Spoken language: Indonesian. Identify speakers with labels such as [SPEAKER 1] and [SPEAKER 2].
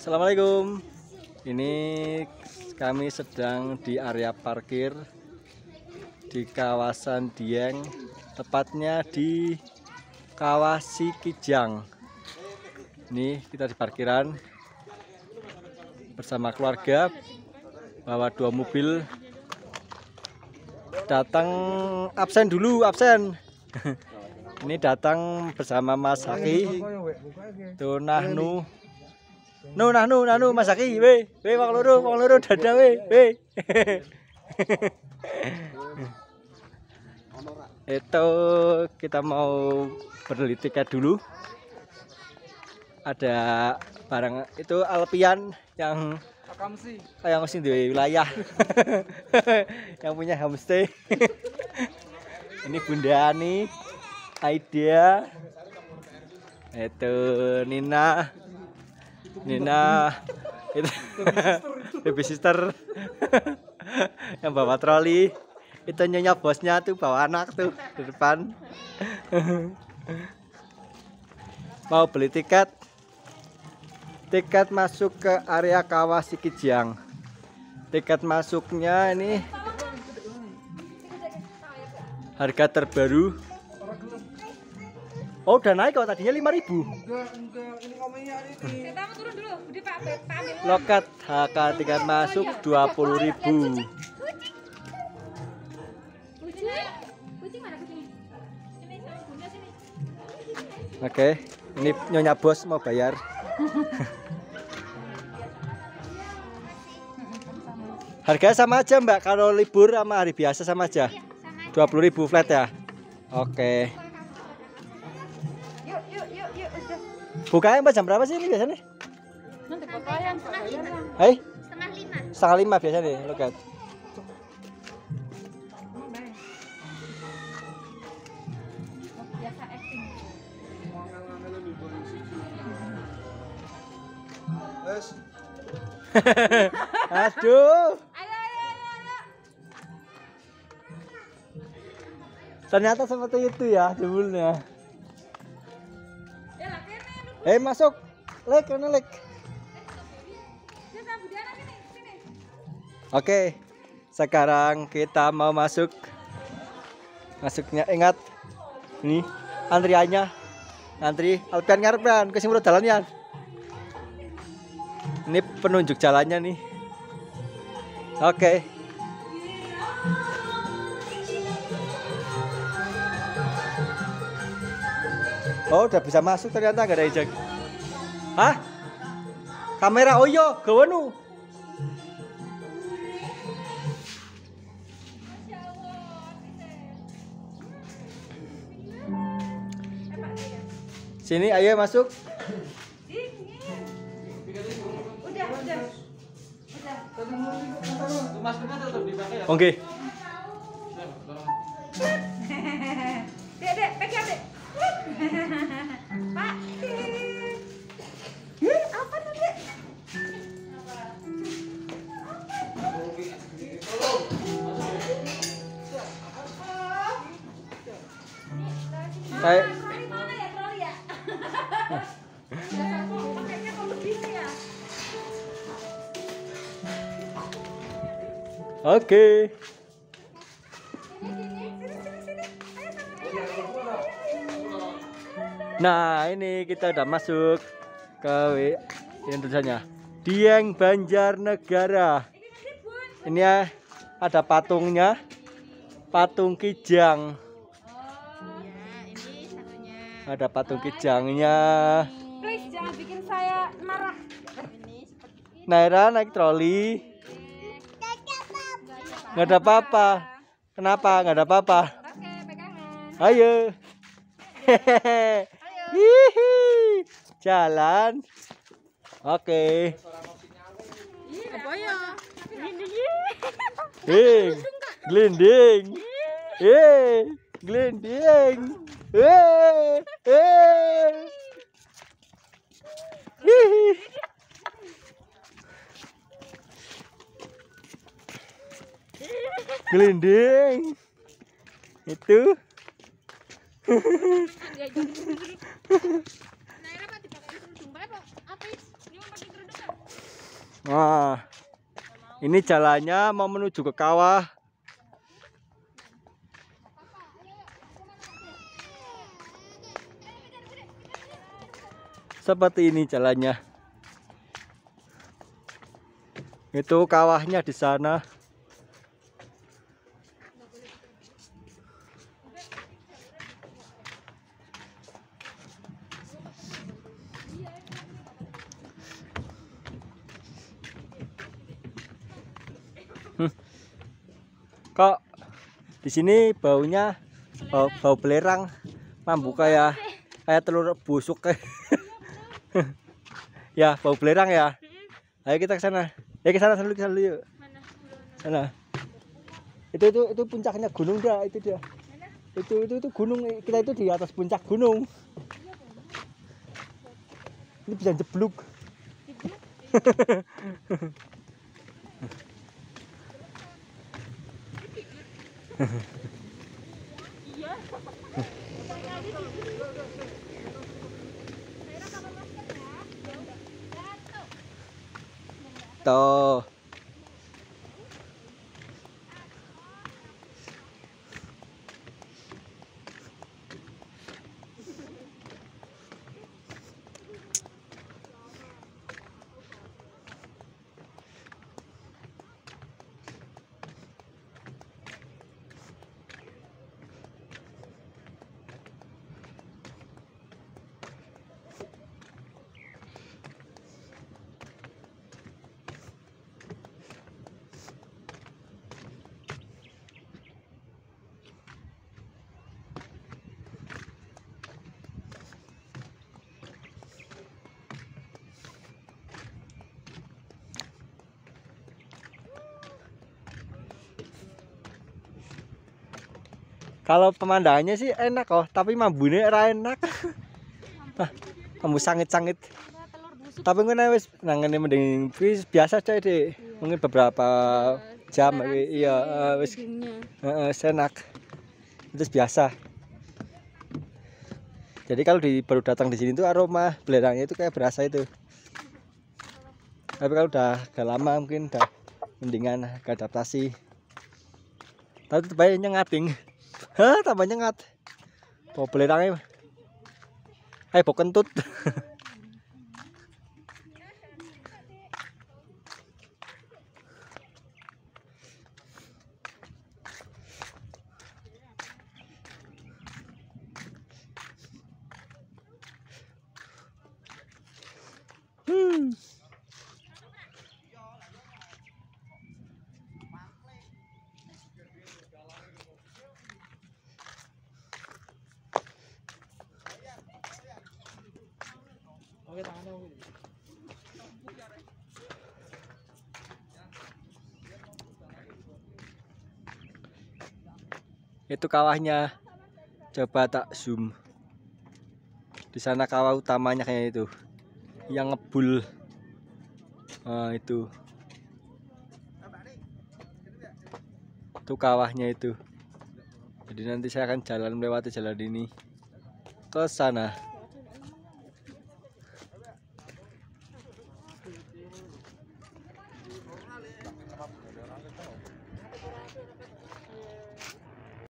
[SPEAKER 1] Assalamualaikum. Ini kami sedang di area parkir di kawasan Dieng, tepatnya di Kawasi Kijang. Ini kita di parkiran bersama keluarga bawa dua mobil datang absen dulu absen ini datang bersama Mas Haki tuh Nahnu Nu Nahnu Nahnu Mas Haki we we wong loro wong loro dadah we we itu kita mau beli tiket dulu. Ada barang itu Alpian yang yang masih di wilayah. Yang punya homestay. Ini Bunda Ani Aida itu Nina Nina. itu. Baby sister yang bawa troli. Itu nyonya bosnya tuh bawa anak tuh di depan. Mau beli tiket? Tiket masuk ke area Kawasi Kijang tiket masuknya ini. Harga terbaru. Oh udah naik kok tadinya 5000 loket HK tiket masuk 20000 Oke, ini nyonya bos mau bayar. Harga sama aja mbak, kalau libur sama hari biasa sama aja? 20.000 flat ya? Oke.
[SPEAKER 2] Yuk, yuk, yuk, yuk, udah.
[SPEAKER 1] Bukanya mbak jam berapa sih ini biasanya?
[SPEAKER 2] Nanti pakaian
[SPEAKER 1] Hei?
[SPEAKER 2] setengah lima.
[SPEAKER 1] Setengah lima biasanya
[SPEAKER 2] acting.
[SPEAKER 1] Aduh,
[SPEAKER 2] Ayo, ayo, ayo, ayo.
[SPEAKER 1] ternyata seperti itu ya jebulnya.
[SPEAKER 2] Lu.
[SPEAKER 1] Hei masuk, lek, kena lek. Oke, sekarang kita mau masuk. Masuknya ingat, ini antriannya, antri Alpian ngarepan ke sini jalannya. Ini penunjuk jalannya nih. Oke. Oh, udah bisa masuk ternyata gak ada ijak. Hah? Kamera oh iya, gawanu. Sini ayo masuk.
[SPEAKER 2] Udah, udah.
[SPEAKER 1] Oke.
[SPEAKER 2] Dek, kok, pakainya kok begini ya?
[SPEAKER 1] Oke.
[SPEAKER 2] Sini,
[SPEAKER 1] Nah, ini kita udah masuk ke ini tulisannya Dieng Banjarnegara. Ini ya ada patungnya. Patung Kijang. Ada patung Kijangnya.
[SPEAKER 2] Please jangan bikin saya marah.
[SPEAKER 1] Naira naik troli. Nggak ada apa-apa. Kenapa? Nggak ada apa-apa. Ayo. Hehehe. Hihi. Jalan. Oke. Hei, glending. Hei, glending. Hei, hei. Hihi. Glending. Itu. Nah, ini jalannya mau menuju ke kawah. Seperti ini jalannya. Itu kawahnya di sana. Kok di sini baunya bau, bau belerang mambu kayak kayak telur busuk. Kayak ya bau belerang ya. Ayo kita ke sana. Ya ke sana dulu ke sana dulu yuk. Sana. Itu itu itu puncaknya gunung dia itu dia. Itu itu itu gunung. Kita itu di atas puncak gunung. Ini bisa Tuh. Kalau pemandangannya sih enak kok, tapi mambune ora enak. Nah, mambu sangit-sangit. Tapi gue wis nangane mending wis biasa coy deh. Mungkin beberapa jam iya eh, wis heeh, enak. Itu biasa. Jadi kalau di baru datang di sini tuh aroma belerangnya itu kayak berasa itu. Tapi kalau udah agak lama mungkin udah mendingan adaptasi. Tapi tetap aja nyengating. Hah, tambah nyengat. Bau belerangnya. Eh, bau kentut. Itu kawahnya. Coba tak zoom. Di sana kawah utamanya kayak itu. Yang ngebul. Nah, itu. Itu kawahnya itu. Jadi nanti saya akan jalan melewati jalan ini ke sana.